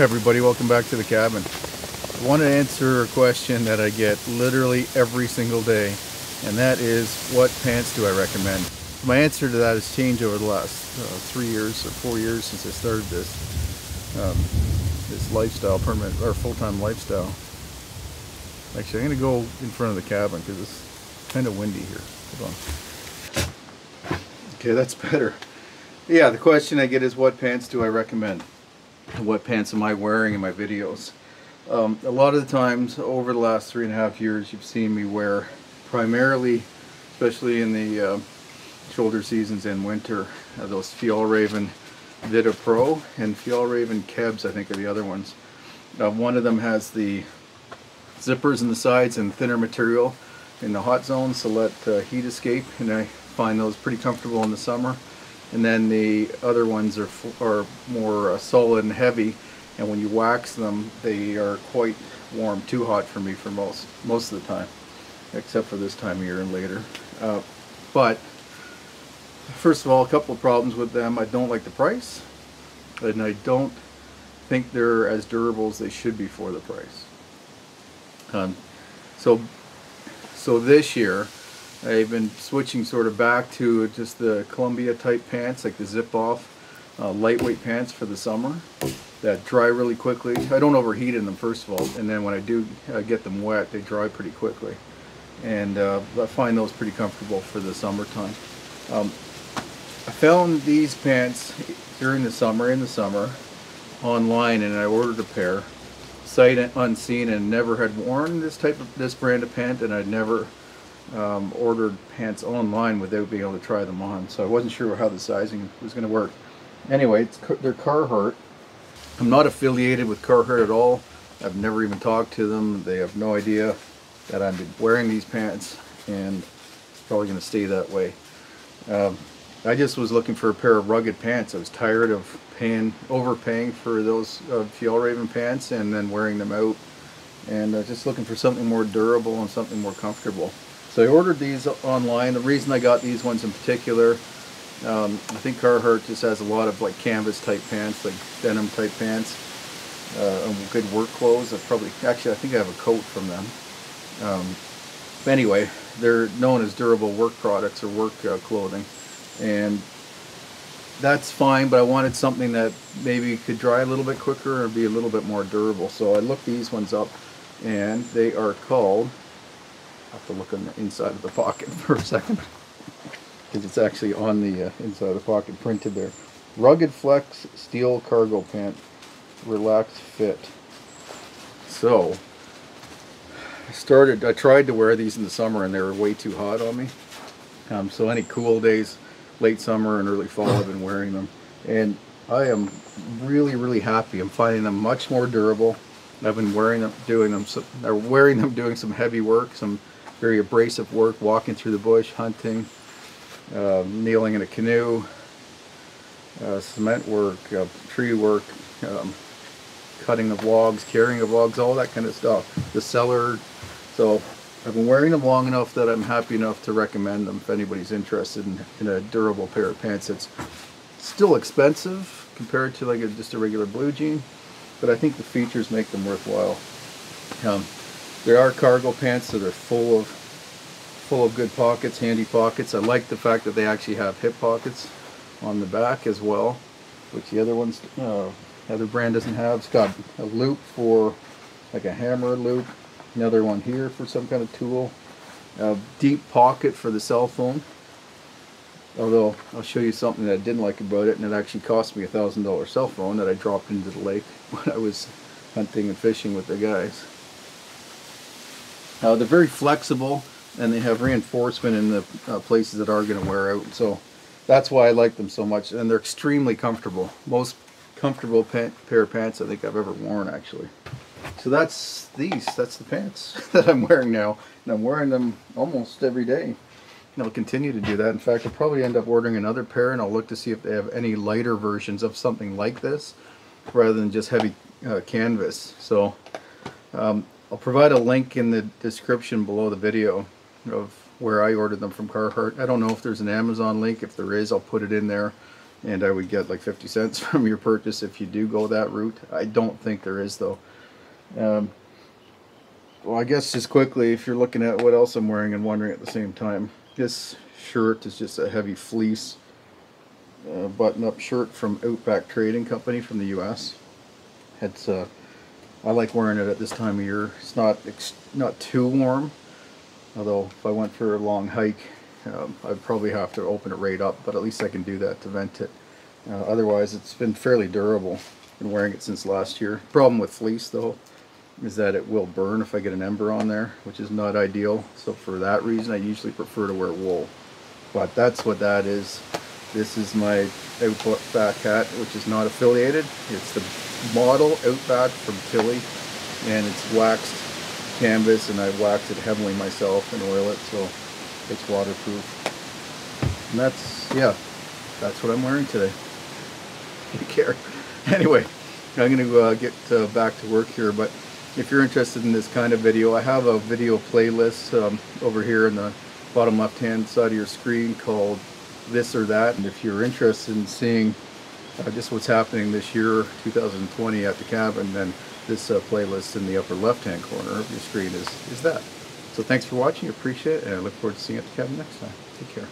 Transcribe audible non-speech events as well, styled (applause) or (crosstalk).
Everybody, welcome back to the cabin. I want to answer a question that I get literally every single day, and that is, what pants do I recommend? My answer to that has changed over the last uh, three years or four years since I started this um, this lifestyle, permanent or full-time lifestyle. Actually, I'm going to go in front of the cabin because it's kind of windy here. Hold on. Okay, that's better. Yeah, the question I get is, what pants do I recommend? What pants am I wearing in my videos. Um, a lot of the times over the last three and a half years you've seen me wear primarily, especially in the uh, shoulder seasons and winter, uh, those Fjallraven Vidda Pro and Fjallraven Kebs I think are the other ones. Uh, one of them has the zippers in the sides and thinner material in the hot zones to let uh, heat escape and I find those pretty comfortable in the summer and then the other ones are, are more uh, solid and heavy. And when you wax them they are quite warm too hot for me for most most of the time except for this time of year and later. Uh, but first of all a couple of problems with them. I don't like the price and I don't think they're as durable as they should be for the price. Um, so so this year I've been switching sort of back to just the Columbia type pants, like the zip off uh, lightweight pants for the summer that dry really quickly. I don't overheat in them first of all, and then when I do uh, get them wet, they dry pretty quickly. And uh, I find those pretty comfortable for the summertime. Um, I found these pants during the summer, in the summer, online, and I ordered a pair, sight unseen, and never had worn this type of this brand of pant, and I'd never um, ordered pants online without being able to try them on. So I wasn't sure how the sizing was going to work. Anyway, it's, they're Carhartt. I'm not affiliated with Carhartt at all. I've never even talked to them. They have no idea that I'm wearing these pants and probably going to stay that way. Um, I just was looking for a pair of rugged pants. I was tired of paying, overpaying for those uh, Fjallraven pants and then wearing them out. And uh, just looking for something more durable and something more comfortable. So I ordered these online. The reason I got these ones in particular, um, I think Carhartt just has a lot of like canvas type pants, like denim type pants, uh, good work clothes. I probably, actually I think I have a coat from them. Um, anyway, they're known as durable work products or work uh, clothing. And that's fine, but I wanted something that maybe could dry a little bit quicker or be a little bit more durable. So I looked these ones up and they are called have to look on the inside of the pocket (laughs) for a second because it's actually on the uh, inside of the pocket printed there. Rugged Flex Steel Cargo Pant Relaxed Fit. So, I started, I tried to wear these in the summer and they were way too hot on me. Um, so any cool days, late summer and early fall, I've been wearing them. And I am really, really happy. I'm finding them much more durable. I've been wearing them, doing them, so, or wearing them, doing some heavy work, some very abrasive work, walking through the bush, hunting, uh, kneeling in a canoe, uh, cement work, uh, tree work, um, cutting of logs, carrying of logs, all that kind of stuff. The cellar. So I've been wearing them long enough that I'm happy enough to recommend them if anybody's interested in, in a durable pair of pants. It's still expensive compared to like a, just a regular blue jean, but I think the features make them worthwhile. Um, there are cargo pants, so they're full of full of good pockets, handy pockets. I like the fact that they actually have hip pockets on the back as well, which the other ones, uh, other brand doesn't have. It's got a loop for like a hammer loop, another one here for some kind of tool, a deep pocket for the cell phone. Although I'll show you something that I didn't like about it, and it actually cost me a thousand dollar cell phone that I dropped into the lake (laughs) when I was hunting and fishing with the guys. Uh, they're very flexible and they have reinforcement in the uh, places that are going to wear out. So that's why I like them so much. And they're extremely comfortable. Most comfortable pair of pants I think I've ever worn actually. So that's these. That's the pants (laughs) that I'm wearing now. And I'm wearing them almost every day. And I'll continue to do that. In fact, I'll probably end up ordering another pair and I'll look to see if they have any lighter versions of something like this rather than just heavy uh, canvas. So um, I'll provide a link in the description below the video of where I ordered them from Carhartt. I don't know if there's an Amazon link. If there is, I'll put it in there. and I would get like 50 cents (laughs) from your purchase if you do go that route. I don't think there is though. Um, well, I guess just quickly, if you're looking at what else I'm wearing and wondering at the same time, this shirt is just a heavy fleece uh, button-up shirt from Outback Trading Company from the U.S. It's uh, I like wearing it at this time of year. It's not ex not too warm, although if I went for a long hike, um, I'd probably have to open it right up, but at least I can do that to vent it. Uh, otherwise, it's been fairly durable. Been wearing it since last year. Problem with fleece though is that it will burn if I get an ember on there, which is not ideal. So for that reason, I usually prefer to wear wool. But that's what that is. This is my Outback hat, which is not affiliated. It's the model Outback from Tilley, and it's waxed canvas, and I waxed it heavily myself and oil it, so it's waterproof. And that's, yeah, that's what I'm wearing today. (laughs) Take care. Anyway, I'm going to uh, get uh, back to work here, but if you're interested in this kind of video, I have a video playlist um, over here in the bottom left hand side of your screen called This or That. And if you're interested in seeing uh, just what's happening this year, 2020 at the cabin, then this uh, playlist in the upper left hand corner of your screen is, is that. So thanks for watching, appreciate it, and I look forward to seeing you at the cabin next time. Take care.